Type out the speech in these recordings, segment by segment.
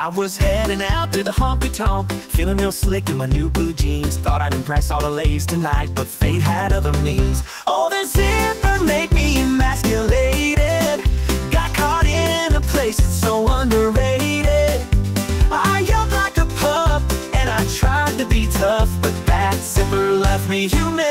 I was heading out to the honky tonk, feeling real slick in my new blue jeans. Thought I'd impress all the ladies tonight, but fate had other means. Oh, the zipper made me emasculated. Got caught in a place that's so underrated. I yelled like a pup, and I tried to be tough, but that zipper left me humiliated.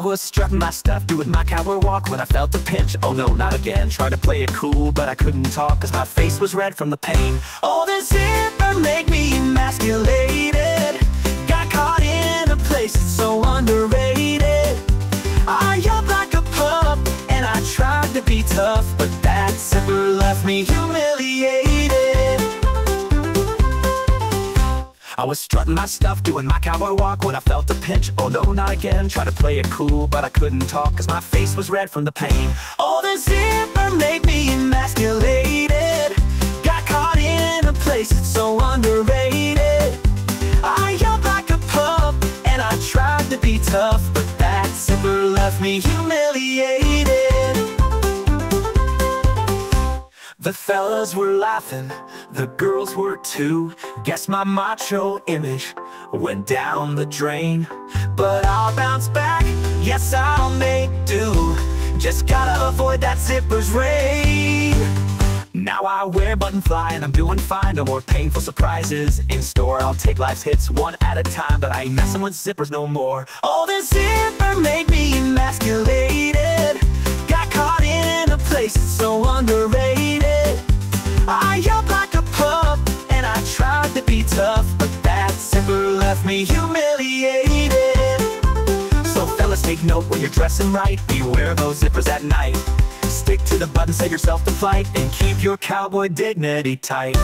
I was strutting my stuff, doing my cowboy walk when I felt the pinch. Oh no, not again. Tried to play it cool, but I couldn't talk cause my face was red from the pain. Oh, the zipper made me emasculated. Got caught in a place that's so underrated. I yelled like a pup, and I tried to be tough, but that zipper left me humiliated. I was strutting my stuff, doing my cowboy walk when I felt a pinch. Oh no, not again. Tried to play it cool, but I couldn't talk cause my face was red from the pain. Oh, the zipper made me emasculated. Got caught in a place that's so underrated. I yelled like a pup, and I tried to be tough, but that zipper left me humiliated. The fellas were laughing, the girls were too. Guess my macho image went down the drain. But I'll bounce back, yes I'll make do. Just gotta avoid that zipper's rain. Now I wear button fly and I'm doing fine, no more painful surprises In store I'll take life's hits one at a time But I ain't messing with zippers no more Oh, the zipper humiliated. So fellas take note when you're dressing right. Beware those zippers at night. Stick to the button, set yourself to flight And keep your cowboy dignity tight